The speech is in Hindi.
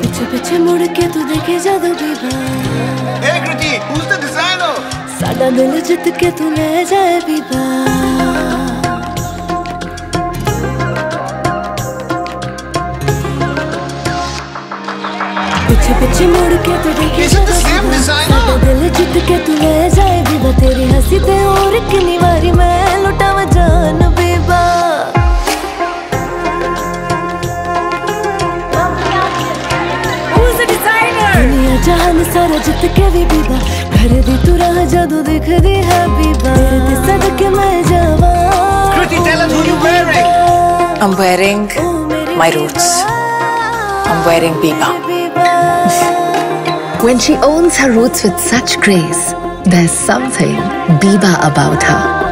पीछे पीछे मुड़ के तू देखे जादू who's the designer? साडा दिल जित के तू ले जाए बीबा पीछे पीछे मुड़ के तू देखे जादू? साडा दिल जित के तू ले जाए बीबा तेरी हँसी ते और कितनी Kriti, tell us who you wearing. I'm wearing my roots. I'm wearing Biba. when she owns her roots with such grace, there's something Biba about her.